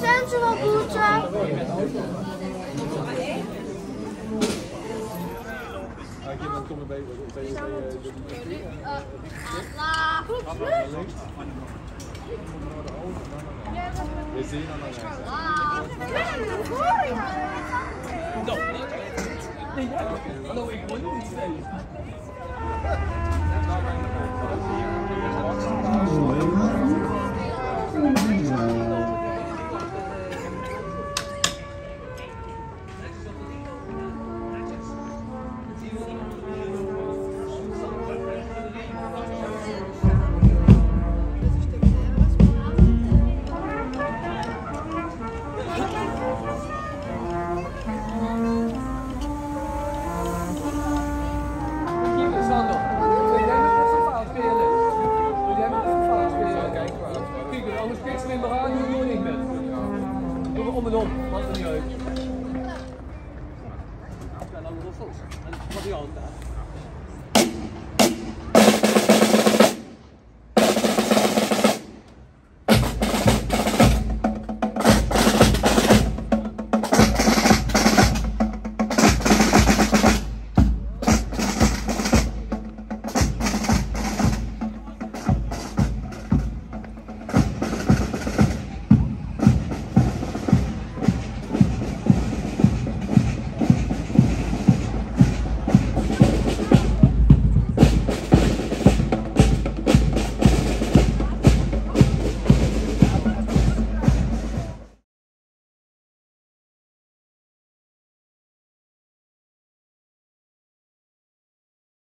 Zijn ze wel goed? Ik heb een komen bij bij bij We zien aan de Hallo, ik wil Google Photos. And what beyond that.